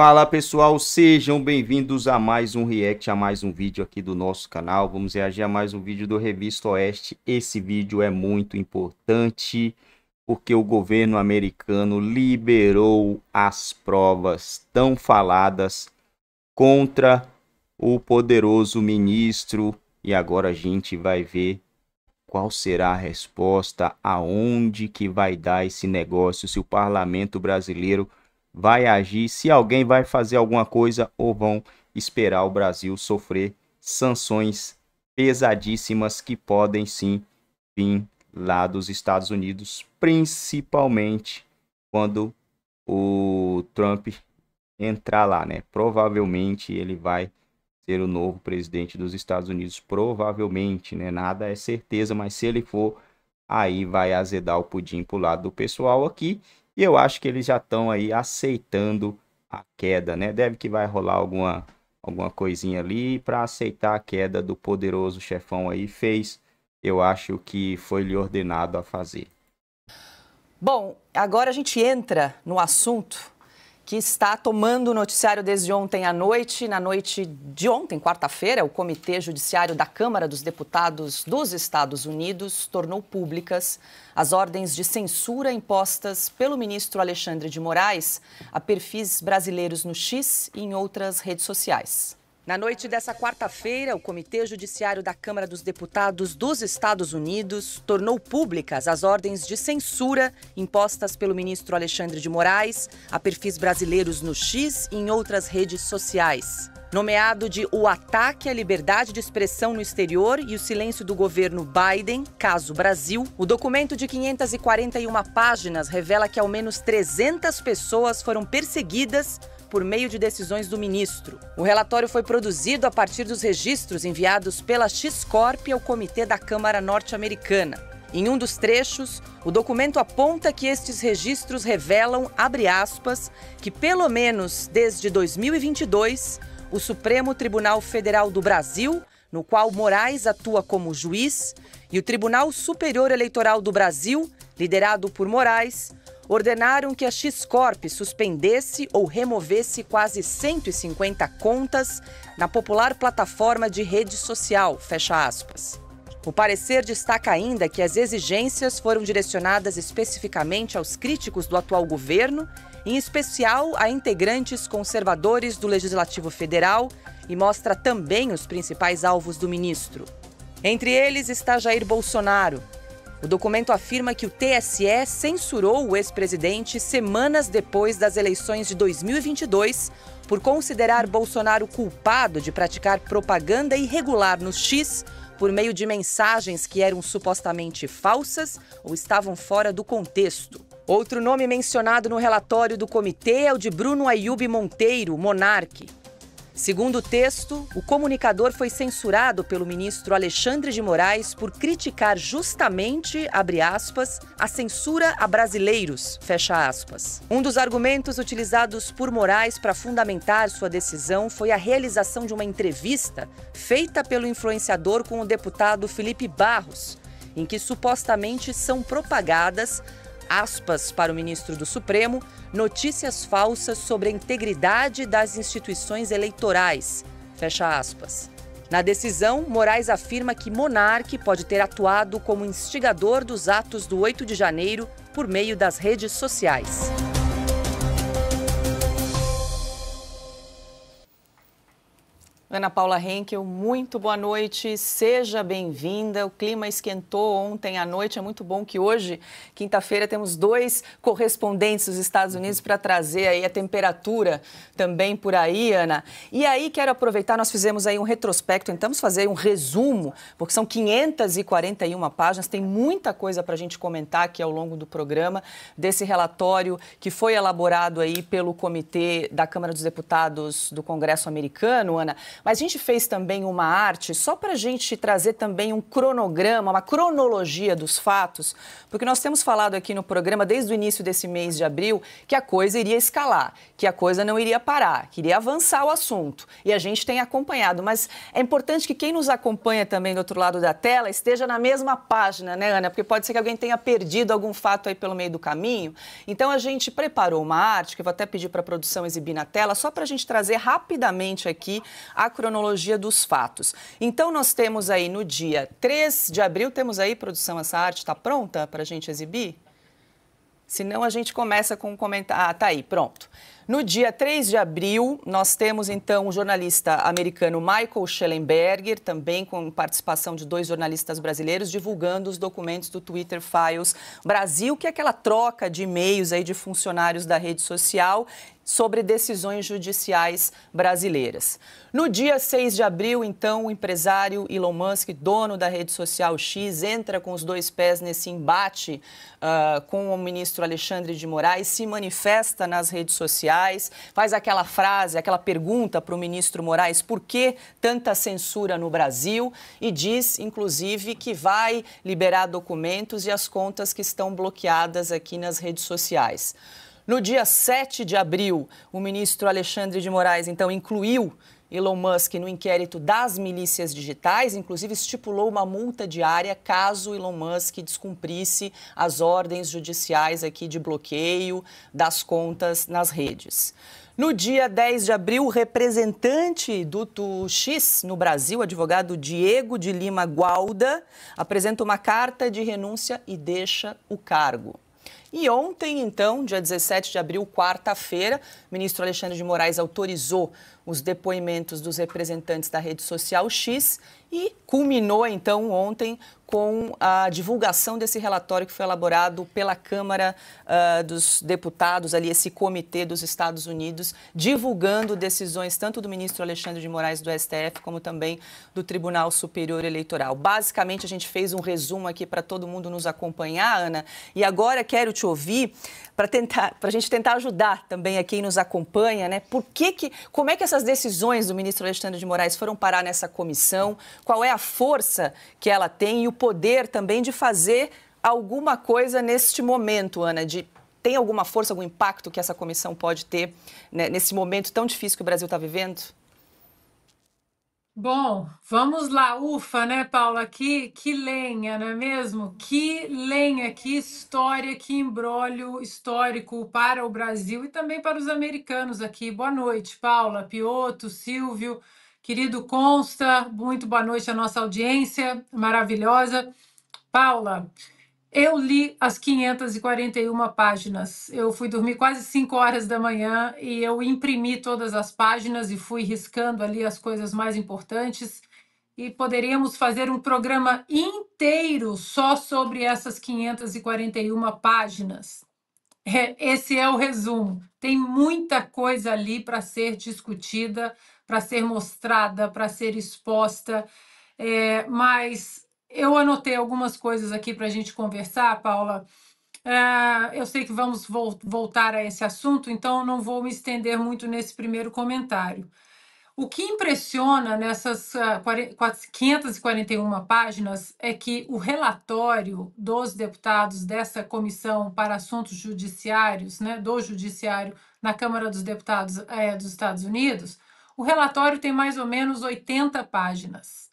Fala pessoal, sejam bem-vindos a mais um react, a mais um vídeo aqui do nosso canal. Vamos reagir a mais um vídeo do Revista Oeste. Esse vídeo é muito importante porque o governo americano liberou as provas tão faladas contra o poderoso ministro e agora a gente vai ver qual será a resposta, aonde que vai dar esse negócio, se o parlamento brasileiro vai agir, se alguém vai fazer alguma coisa ou vão esperar o Brasil sofrer sanções pesadíssimas que podem sim vir lá dos Estados Unidos, principalmente quando o Trump entrar lá, né? Provavelmente ele vai ser o novo presidente dos Estados Unidos, provavelmente, né? Nada é certeza, mas se ele for, aí vai azedar o pudim pro lado do pessoal aqui e eu acho que eles já estão aí aceitando a queda, né? Deve que vai rolar alguma, alguma coisinha ali para aceitar a queda do poderoso chefão aí. Fez, eu acho que foi lhe ordenado a fazer. Bom, agora a gente entra no assunto que está tomando o noticiário desde ontem à noite. Na noite de ontem, quarta-feira, o Comitê Judiciário da Câmara dos Deputados dos Estados Unidos tornou públicas as ordens de censura impostas pelo ministro Alexandre de Moraes a perfis brasileiros no X e em outras redes sociais. Na noite dessa quarta-feira, o Comitê Judiciário da Câmara dos Deputados dos Estados Unidos tornou públicas as ordens de censura impostas pelo ministro Alexandre de Moraes a perfis brasileiros no X e em outras redes sociais. Nomeado de O Ataque à Liberdade de Expressão no Exterior e o Silêncio do Governo Biden, caso Brasil, o documento de 541 páginas revela que ao menos 300 pessoas foram perseguidas por meio de decisões do ministro. O relatório foi produzido a partir dos registros enviados pela X-Corp ao Comitê da Câmara Norte-Americana. Em um dos trechos, o documento aponta que estes registros revelam, abre aspas, que pelo menos desde 2022, o Supremo Tribunal Federal do Brasil, no qual Moraes atua como juiz, e o Tribunal Superior Eleitoral do Brasil, liderado por Moraes, ordenaram que a X-Corp suspendesse ou removesse quase 150 contas na popular plataforma de rede social, fecha aspas. O parecer destaca ainda que as exigências foram direcionadas especificamente aos críticos do atual governo, em especial a integrantes conservadores do Legislativo Federal, e mostra também os principais alvos do ministro. Entre eles está Jair Bolsonaro, o documento afirma que o TSE censurou o ex-presidente semanas depois das eleições de 2022 por considerar Bolsonaro culpado de praticar propaganda irregular no X por meio de mensagens que eram supostamente falsas ou estavam fora do contexto. Outro nome mencionado no relatório do comitê é o de Bruno Ayub Monteiro, monarque. Segundo o texto, o comunicador foi censurado pelo ministro Alexandre de Moraes por criticar justamente, abre aspas, a censura a brasileiros, fecha aspas. Um dos argumentos utilizados por Moraes para fundamentar sua decisão foi a realização de uma entrevista feita pelo influenciador com o deputado Felipe Barros, em que supostamente são propagadas aspas para o ministro do Supremo, notícias falsas sobre a integridade das instituições eleitorais. Fecha aspas. Na decisão, Moraes afirma que Monarque pode ter atuado como instigador dos atos do 8 de janeiro por meio das redes sociais. Ana Paula Henkel, muito boa noite, seja bem-vinda. O clima esquentou ontem à noite, é muito bom que hoje, quinta-feira, temos dois correspondentes dos Estados Unidos para trazer aí a temperatura também por aí, Ana. E aí quero aproveitar, nós fizemos aí um retrospecto, tentamos fazer um resumo, porque são 541 páginas, tem muita coisa para a gente comentar aqui ao longo do programa, desse relatório que foi elaborado aí pelo Comitê da Câmara dos Deputados do Congresso americano, Ana Mas a gente fez também uma arte só para a gente trazer também um cronograma, uma cronologia dos fatos, porque nós temos falado aqui no programa desde o início desse mês de abril que a coisa iria escalar, que a coisa não iria parar, que iria avançar o assunto. E a gente tem acompanhado. Mas é importante que quem nos acompanha também do outro lado da tela esteja na mesma página, né, Ana? Porque pode ser que alguém tenha perdido algum fato aí pelo meio do caminho. Então a gente preparou uma arte, que eu vou até pedir para a produção exibir na tela, só para a gente trazer rapidamente aqui a cronologia dos fatos. Então nós temos aí no dia 3 de abril, temos aí, produção, essa arte está pronta para a gente exibir? Senão a gente começa com um comentário. Ah, tá aí, pronto. No dia 3 de abril, nós temos então o jornalista americano Michael Schellenberger, também com participação de dois jornalistas brasileiros, divulgando os documentos do Twitter Files Brasil, que é aquela troca de e-mails aí de funcionários da rede social sobre decisões judiciais brasileiras. No dia 6 de abril, então, o empresário Elon Musk, dono da rede social X, entra com os dois pés nesse embate uh, com o ministro Alexandre de Moraes, se manifesta nas redes sociais, faz aquela frase, aquela pergunta para o ministro Moraes por que tanta censura no Brasil e diz, inclusive, que vai liberar documentos e as contas que estão bloqueadas aqui nas redes sociais. No dia 7 de abril, o ministro Alexandre de Moraes, então, incluiu Elon Musk no inquérito das milícias digitais, inclusive estipulou uma multa diária caso Elon Musk descumprisse as ordens judiciais aqui de bloqueio das contas nas redes. No dia 10 de abril, o representante do TUX no Brasil, advogado Diego de Lima Gualda, apresenta uma carta de renúncia e deixa o cargo. E ontem, então, dia 17 de abril, quarta-feira, o ministro Alexandre de Moraes autorizou os depoimentos dos representantes da rede social X e culminou então ontem com a divulgação desse relatório que foi elaborado pela Câmara uh, dos Deputados, ali esse comitê dos Estados Unidos, divulgando decisões tanto do ministro Alexandre de Moraes do STF como também do Tribunal Superior Eleitoral. Basicamente, a gente fez um resumo aqui para todo mundo nos acompanhar, Ana, e agora quero te ouvir para tentar, para a gente tentar ajudar também a quem nos acompanha, né? Por que que, como é que essas decisões do ministro Alexandre de Moraes foram parar nessa comissão? Qual é a força que ela tem e o poder também de fazer alguma coisa neste momento, Ana? De tem alguma força, algum impacto que essa comissão pode ter né, nesse momento tão difícil que o Brasil está vivendo? Bom, vamos lá, ufa, né, Paula? Que, que lenha, não é mesmo? Que lenha, que história, que embrólio histórico para o Brasil e também para os americanos aqui. Boa noite, Paula, Pioto, Silvio, querido Consta, muito boa noite à nossa audiência maravilhosa. Paula, eu li as 541 páginas. Eu fui dormir quase 5 horas da manhã e eu imprimi todas as páginas e fui riscando ali as coisas mais importantes. E poderíamos fazer um programa inteiro só sobre essas 541 páginas. É, esse é o resumo. Tem muita coisa ali para ser discutida, para ser mostrada, para ser exposta. É, mas eu anotei algumas coisas aqui para a gente conversar, Paula. É, eu sei que vamos voltar a esse assunto, então não vou me estender muito nesse primeiro comentário. O que impressiona nessas 541 ah, páginas é que o relatório dos deputados dessa comissão para assuntos judiciários, né, do Judiciário na Câmara dos Deputados é, dos Estados Unidos, o relatório tem mais ou menos 80 páginas.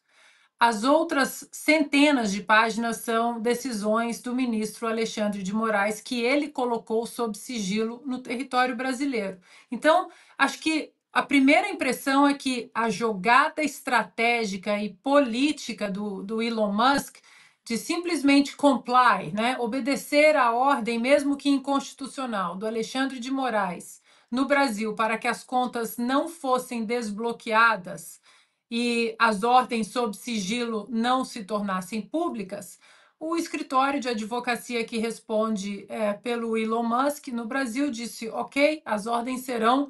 As outras centenas de páginas são decisões do ministro Alexandre de Moraes que ele colocou sob sigilo no território brasileiro. Então, acho que a primeira impressão é que a jogada estratégica e política do, do Elon Musk de simplesmente comply, né, obedecer à ordem, mesmo que inconstitucional, do Alexandre de Moraes no Brasil para que as contas não fossem desbloqueadas e as ordens sob sigilo não se tornassem públicas, o escritório de advocacia que responde é, pelo Elon Musk no Brasil disse: ok, as ordens serão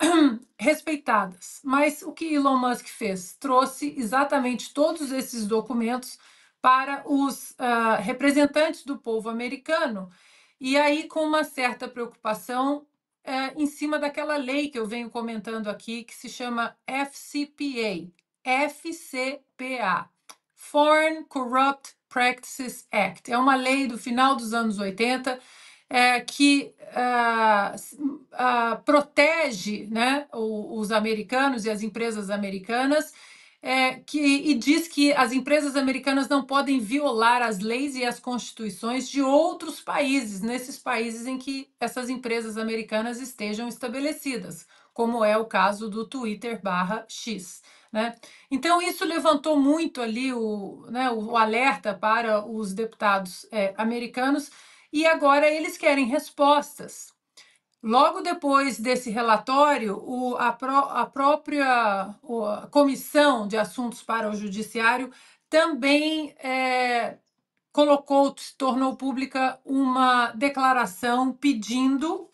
respeitadas. Mas o que Elon Musk fez? Trouxe exatamente todos esses documentos para os uh, representantes do povo americano, e aí, com uma certa preocupação, é, em cima daquela lei que eu venho comentando aqui, que se chama FCPA, FCPA, Foreign Corrupt Practices Act. É uma lei do final dos anos 80 é, que uh, uh, protege né, os americanos e as empresas americanas é, que, e diz que as empresas americanas não podem violar as leis e as constituições de outros países, nesses países em que essas empresas americanas estejam estabelecidas, como é o caso do Twitter barra X. Né? Então, isso levantou muito ali o, né, o alerta para os deputados é, americanos, e agora eles querem respostas. Logo depois desse relatório, o, a, a própria a Comissão de Assuntos para o Judiciário também é, colocou, tornou pública uma declaração pedindo,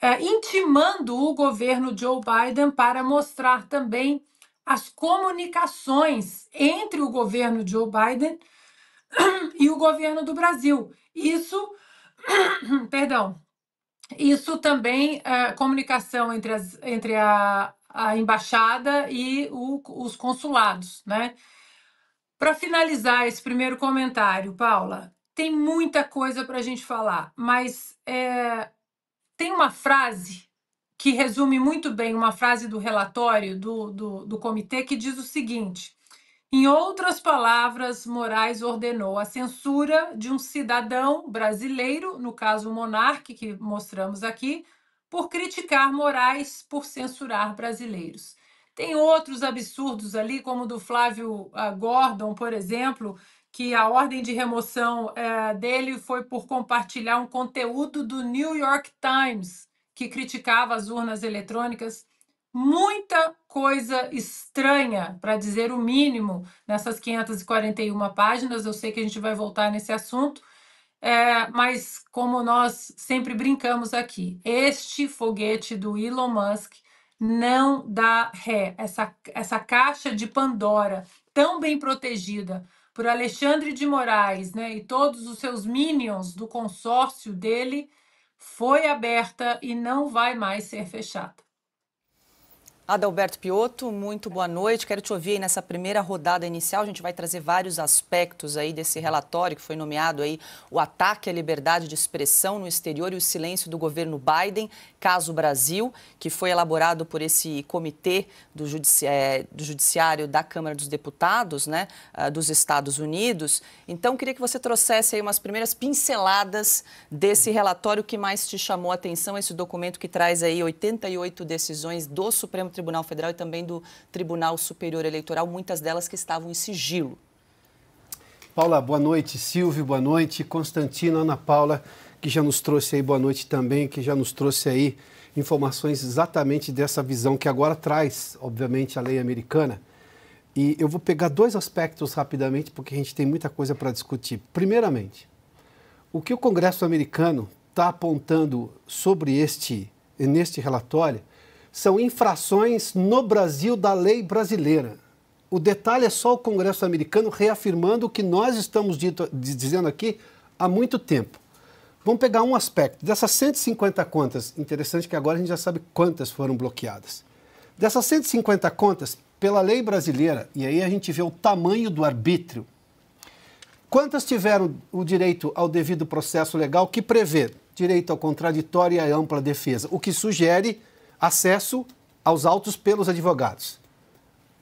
é, intimando o governo Joe Biden para mostrar também as comunicações entre o governo Joe Biden e o governo do Brasil. Isso, perdão, isso também é comunicação entre, as, entre a, a embaixada e o, os consulados, né? Para finalizar esse primeiro comentário, Paula, tem muita coisa para a gente falar, mas é, tem uma frase que resume muito bem uma frase do relatório do, do, do comitê que diz o seguinte: em outras palavras, Moraes ordenou a censura de um cidadão brasileiro, no caso o Monarque, que mostramos aqui, por criticar Moraes por censurar brasileiros. Tem outros absurdos ali, como o do Flávio uh, Gordon, por exemplo, que a ordem de remoção uh, dele foi por compartilhar um conteúdo do New York Times, que criticava as urnas eletrônicas muita coisa estranha, para dizer o mínimo, nessas 541 páginas. Eu sei que a gente vai voltar nesse assunto, é, mas como nós sempre brincamos aqui, este foguete do Elon Musk não dá ré. Essa, essa caixa de Pandora, tão bem protegida por Alexandre de Moraes né, e todos os seus minions do consórcio dele, foi aberta e não vai mais ser fechada. Adalberto Piotto, muito boa noite. Quero te ouvir nessa primeira rodada inicial. A gente vai trazer vários aspectos aí desse relatório que foi nomeado aí o ataque à liberdade de expressão no exterior e o silêncio do governo Biden, caso Brasil, que foi elaborado por esse comitê do, judici é, do judiciário da Câmara dos Deputados, né, ah, dos Estados Unidos. Então, queria que você trouxesse aí umas primeiras pinceladas desse relatório que mais te chamou a atenção, esse documento que traz aí 88 decisões do Supremo Tribunal Tribunal Federal e também do Tribunal Superior Eleitoral, muitas delas que estavam em sigilo. Paula, boa noite. Silvio, boa noite. Constantino, Ana Paula, que já nos trouxe aí boa noite também, que já nos trouxe aí informações exatamente dessa visão que agora traz, obviamente, a lei americana. E eu vou pegar dois aspectos rapidamente, porque a gente tem muita coisa para discutir. Primeiramente, o que o Congresso americano está apontando sobre este, neste relatório são infrações no Brasil da lei brasileira. O detalhe é só o Congresso americano reafirmando o que nós estamos dito, dizendo aqui há muito tempo. Vamos pegar um aspecto. Dessas 150 contas, interessante que agora a gente já sabe quantas foram bloqueadas. Dessas 150 contas, pela lei brasileira, e aí a gente vê o tamanho do arbítrio, quantas tiveram o direito ao devido processo legal que prevê direito ao contraditório e à ampla defesa, o que sugere acesso aos autos pelos advogados.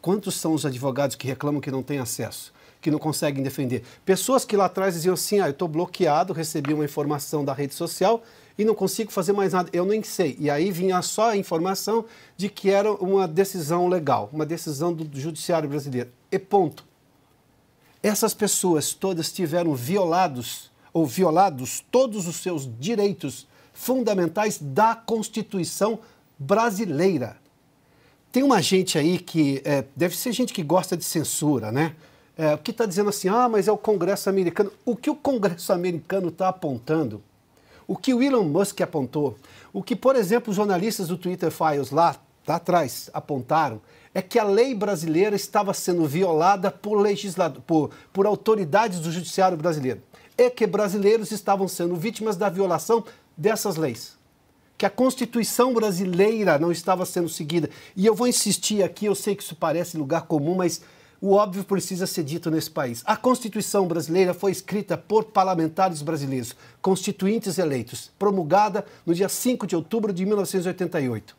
Quantos são os advogados que reclamam que não têm acesso, que não conseguem defender? Pessoas que lá atrás diziam assim: ah, eu estou bloqueado, recebi uma informação da rede social e não consigo fazer mais nada, eu nem sei. E aí vinha só a informação de que era uma decisão legal, uma decisão do judiciário brasileiro. E ponto. Essas pessoas todas tiveram violados ou violados todos os seus direitos fundamentais da Constituição brasileira. Tem uma gente aí que é, deve ser gente que gosta de censura, né? É, que está dizendo assim, ah, mas é o Congresso americano. O que o Congresso americano está apontando, o que o Elon Musk apontou, o que, por exemplo, os jornalistas do Twitter Files lá, lá atrás apontaram, é que a lei brasileira estava sendo violada por legislador, por, por autoridades do judiciário brasileiro. E que brasileiros estavam sendo vítimas da violação dessas leis. Que a Constituição brasileira não estava sendo seguida. E eu vou insistir aqui, eu sei que isso parece lugar comum, mas o óbvio precisa ser dito nesse país. A Constituição brasileira foi escrita por parlamentares brasileiros, constituintes eleitos, promulgada no dia 5 de outubro de 1988.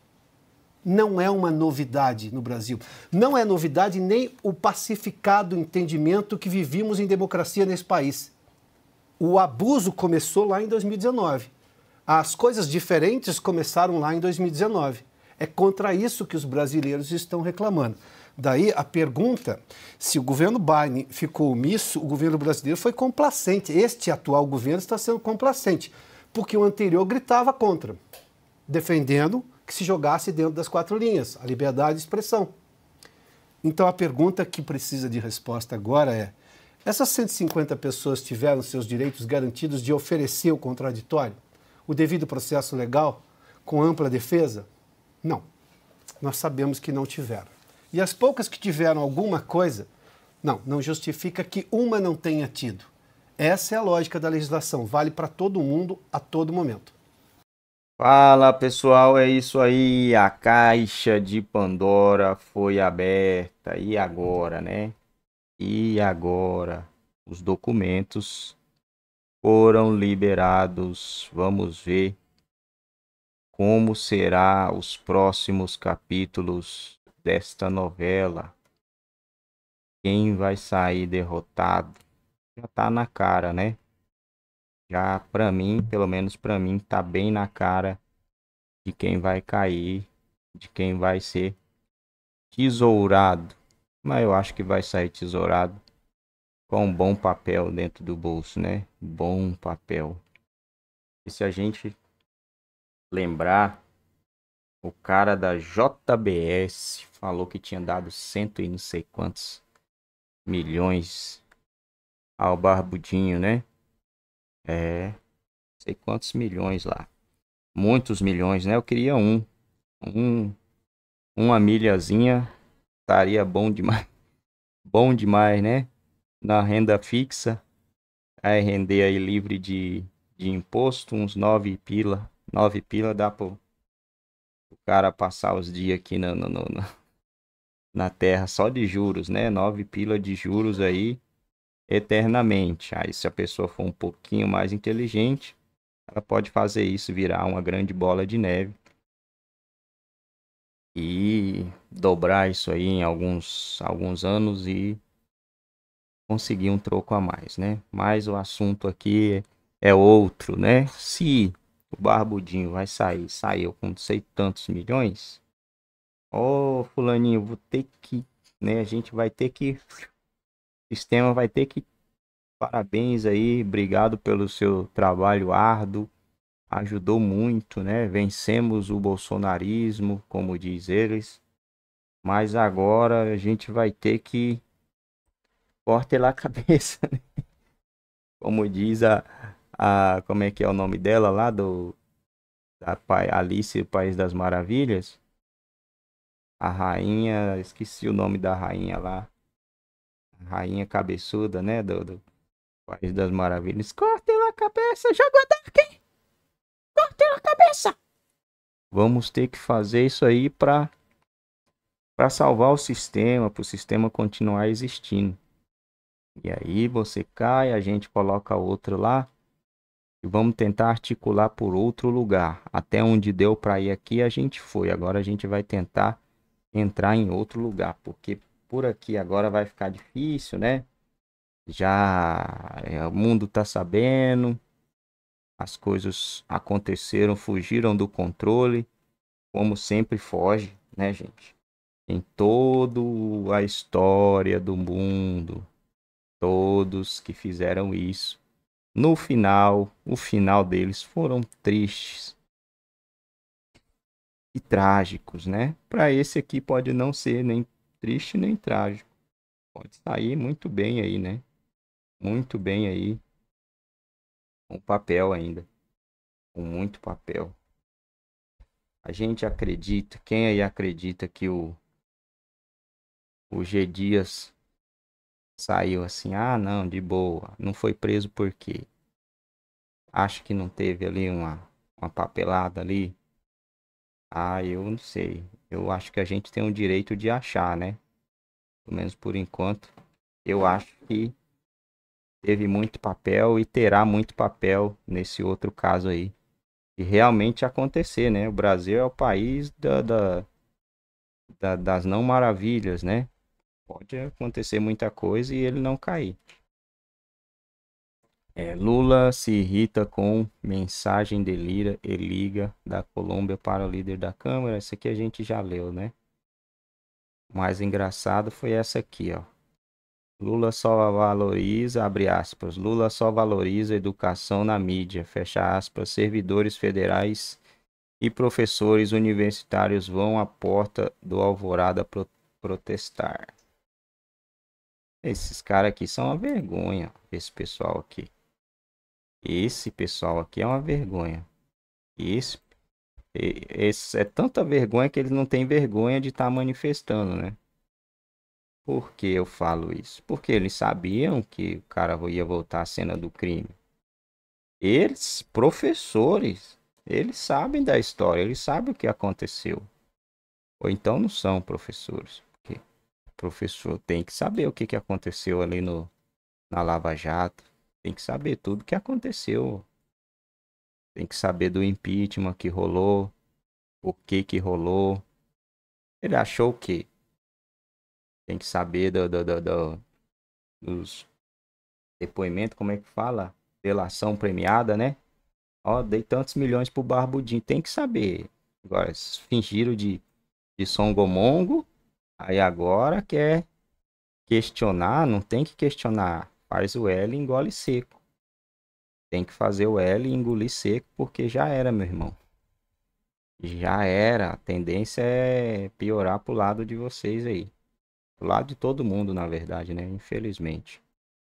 Não é uma novidade no Brasil. Não é novidade nem o pacificado entendimento que vivimos em democracia nesse país. O abuso começou lá em 2019. As coisas diferentes começaram lá em 2019. É contra isso que os brasileiros estão reclamando. Daí a pergunta: se o governo Biden ficou omisso, o governo brasileiro foi complacente. Este atual governo está sendo complacente, porque o anterior gritava contra, defendendo que se jogasse dentro das quatro linhas, a liberdade de expressão. Então a pergunta que precisa de resposta agora é: essas 150 pessoas tiveram seus direitos garantidos de oferecer o contraditório, o devido processo legal, com ampla defesa? Não. Nós sabemos que não tiveram. E as poucas que tiveram alguma coisa, não, não justifica que uma não tenha tido. Essa é a lógica da legislação, vale para todo mundo a todo momento. Fala pessoal, é isso aí. A caixa de Pandora foi aberta. E agora, né? E agora? Os documentos foram liberados. Vamos ver como será os próximos capítulos desta novela. Quem vai sair derrotado já tá na cara, né? Já para mim, pelo menos para mim, tá bem na cara de quem vai cair, de quem vai ser tesourado. Mas eu acho que vai sair tesourado com um bom papel dentro do bolso, né? Bom papel. E se a gente lembrar, o cara da JBS falou que tinha dado cento e não sei quantos milhões ao Barbudinho, né? É, sei quantos milhões lá. Muitos milhões, né? Eu queria um. Um uma milhazinha estaria bom demais. Bom demais, né? Na renda fixa, aí render aí livre de, de imposto, uns nove pila. Nove pila dá pro, o cara passar os dias aqui no, no, no, na terra só de juros, né? Nove pila de juros aí eternamente. Aí se a pessoa for um pouquinho mais inteligente, ela pode fazer isso virar uma grande bola de neve e dobrar isso aí em alguns, alguns anos e conseguir um troco a mais, né? Mas o assunto aqui é outro, né? Se o Barbudinho vai sair, saiu com sei tantos milhões, Ô, oh, fulaninho, vou ter que, né? A gente vai ter que. O sistema vai ter que. Parabéns aí, obrigado pelo seu trabalho árduo. Ajudou muito, né? Vencemos o bolsonarismo, como diz eles. Mas agora a gente vai ter que corte lá a cabeça, né? Como diz a, a. Como é que é o nome dela lá do. Da Alice, o País das Maravilhas a rainha, esqueci o nome da rainha lá. Rainha cabeçuda, né? Do, do País das Maravilhas. Corte a cabeça, aqui! Corte a cabeça! Vamos ter que fazer isso aí para para salvar o sistema, para o sistema continuar existindo. E aí você cai, a gente coloca outro lá e vamos tentar articular por outro lugar. Até onde deu para ir aqui, a gente foi. Agora a gente vai tentar entrar em outro lugar, porque por aqui agora vai ficar difícil, né? Já é, o mundo tá sabendo, as coisas aconteceram, fugiram do controle, como sempre foge, né, gente? Em toda a história do mundo, todos que fizeram isso, no final, o final deles foram tristes, e trágicos, né? Para esse aqui pode não ser nem triste nem trágico. Pode sair muito bem aí, né? Muito bem aí. Com papel ainda. Com muito papel. A gente acredita, quem aí acredita que o o G Dias saiu assim, ah, não, de boa, não foi preso por quê? Acho que não teve ali uma, uma papelada ali Ah, eu não sei. Eu acho que a gente tem o direito de achar, né? Pelo menos por enquanto. Eu acho que teve muito papel e terá muito papel nesse outro caso aí. E realmente acontecer, né? O Brasil é o país da, da, da, das não maravilhas, né? Pode acontecer muita coisa e ele não cair. É, Lula se irrita com mensagem de Lira e liga da Colômbia para o líder da Câmara. Essa aqui a gente já leu, né? O mais engraçado foi essa aqui, ó. Lula só valoriza, abre aspas, Lula só valoriza educação na mídia, fecha aspas, servidores federais e professores universitários vão à porta do Alvorada pro protestar. Esses caras aqui são uma vergonha, esse pessoal aqui. Esse pessoal aqui é uma vergonha. Esse, esse é tanta vergonha que eles não têm vergonha de estar tá manifestando, né? Por que eu falo isso? Porque eles sabiam que o cara ia voltar à cena do crime. Eles, professores, eles sabem da história, eles sabem o que aconteceu. Ou então não são professores. Professor tem que saber o que, que aconteceu ali no, na Lava Jato. Tem que saber tudo que aconteceu. Tem que saber do impeachment que rolou. O que que rolou. Ele achou o quê? tem que saber do, do, do, do dos depoimentos, como é que fala? Delação premiada, né? Ó, dei tantos milhões pro Barbudinho. Tem que saber. Agora, fingiram de, de songomongo. Aí agora quer questionar. Não tem que questionar. Faz o L e engole seco. Tem que fazer o L e engolir seco, porque já era, meu irmão. Já era. A tendência é piorar pro lado de vocês aí. Do lado de todo mundo, na verdade, né? Infelizmente.